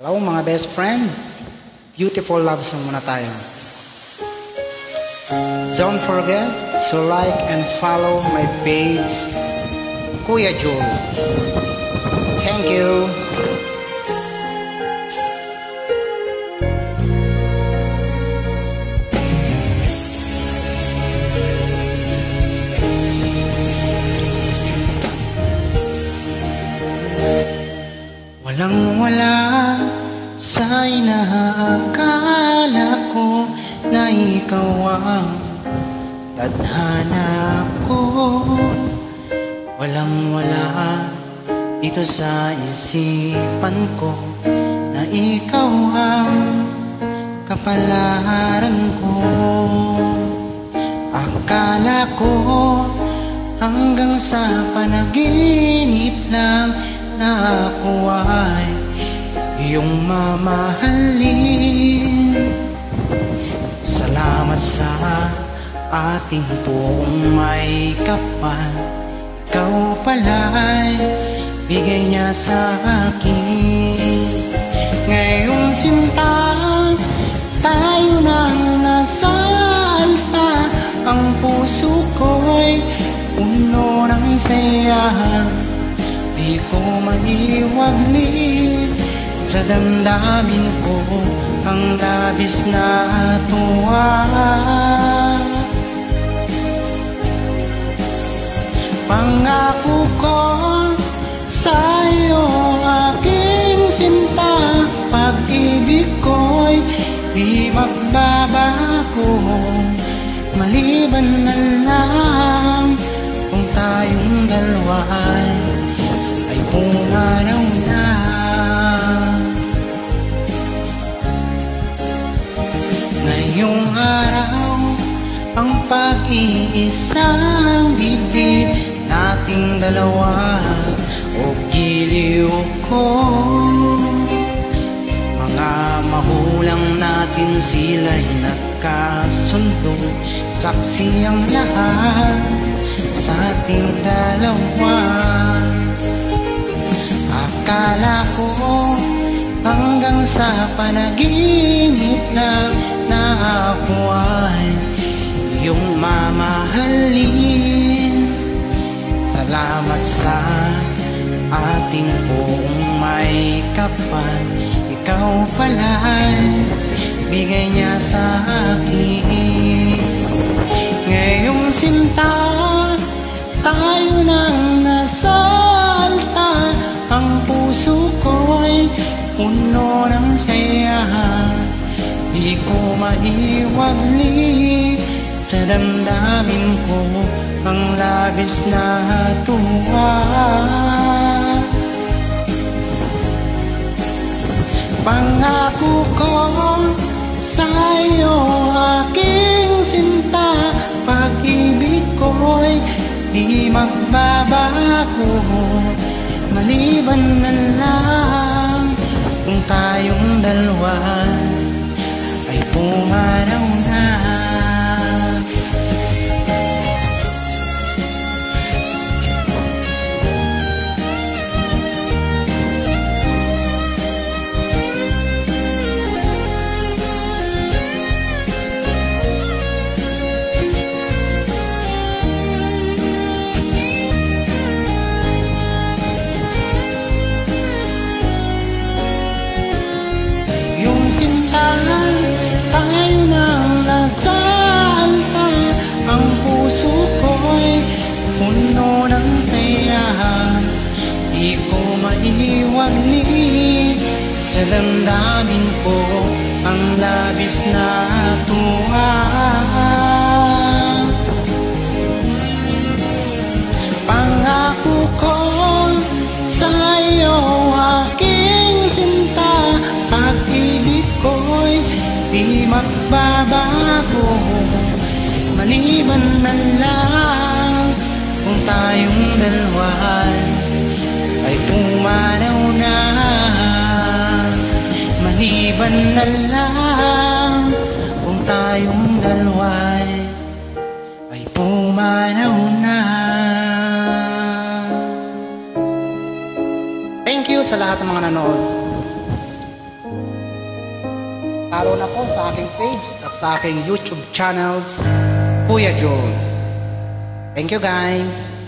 Hello mga best friend. Beautiful love song muna tayo. Don't forget to like and follow my page, Kuya Jul. Thank you. Walang wala sa inaakala ko na ikaw ang tadhana ko. Walang wala ito sa isipan ko na ikaw ang kapalaran ko. Akala ko hanggang sa panaginip lang na ako ay iyong mamahalin. Salamat sa ating buong may kapal. Ikaw pala'y bigay niya sa akin. Ngayong sinta tayo nang nasa alta Ang puso ko'y puno ng saya Di ko maiwaglit sa damdamin ko ang labis na tuwa. Pangako ko sa iyo aking sinta Pag-ibig ko'y di magbabago. Maliban na lang Ngayong araw ang pag-iisang bibig nating dalawa o giliw ko. Mga mahulang natin sila'y nagkasundo Saksi ang lahat sa ating dalawa. Akala ko hanggang sa panaginip lang iyong mamahalin Salamat sa ating buong may kapal. Ikaw pala'y bigay niya sa akin. Ngayong sinta tayo nang nasa alta Ang puso ko'y puno ng saya. Di ko maiwagli sa damdamin ko Ang labis na tuwa. Pangako ko sa iyo aking sinta Pag-ibig ko'y di magbabago. Maliban na lang kung tayong dalawa maiwaglit sa damdamin ko Ang labis na tuwa. Pangako ko sa iyo aking sinta. Pag-ibig ko'y di magbabago. Maliban na lang kung tayong dalawa ay pumanaw Maliban na lang kung tayong dalawa ay pumanaw na Thank you sa lahat ng mga nanood. Follow na po sa aking page at sa aking YouTube channels, Kuya Jules. Thank you guys.